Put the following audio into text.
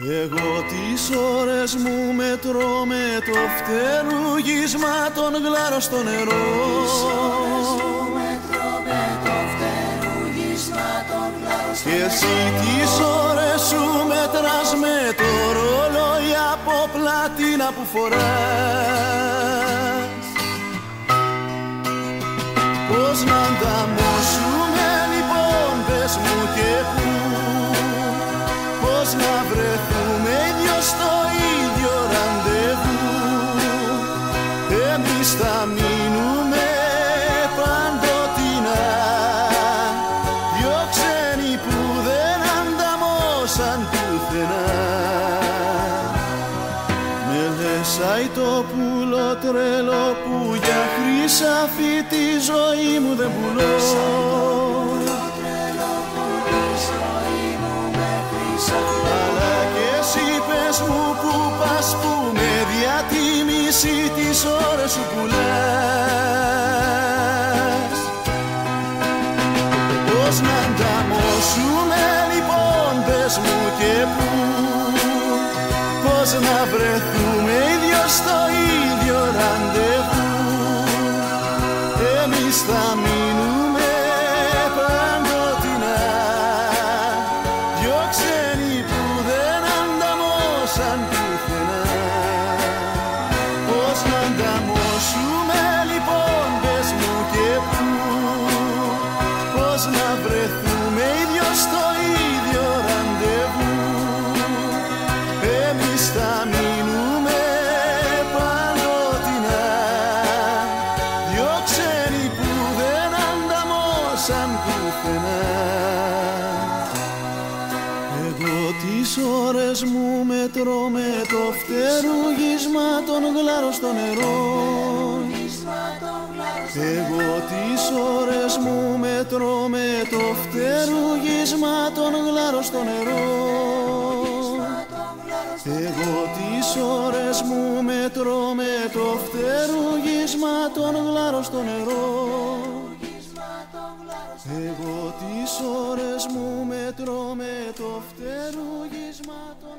Εγώ τις ώρες μου μετρώ με το φτερούγισμα των γλάρων στο νερό. Και εσύ τις ώρες σου μετράς με το ρολόι από πλατίνα που φοράς. Πώς να ανταμώσουμε Με λεσάει το πουλο τρελό που για χρυσάφι τη ζωή μου δεν πουλώ. Αλλά και εσύ πες μου που πας που με διατίμηση τις ώρες σου πουλάς Islami πουθενά εγώ τις ώρες μου μετρώ με το φτερούγισμα των γλάρων στο νερό. Εγώ τις ώρες μου μετρώ με το φτερούγισμα των γλάρων στο νερό. Εγώ τις ώρες μου μετρώ με το φτερούγισμα των γλάρων στο νερό εγώ τις ώρες μου μετρώ με το φτερούγισμα των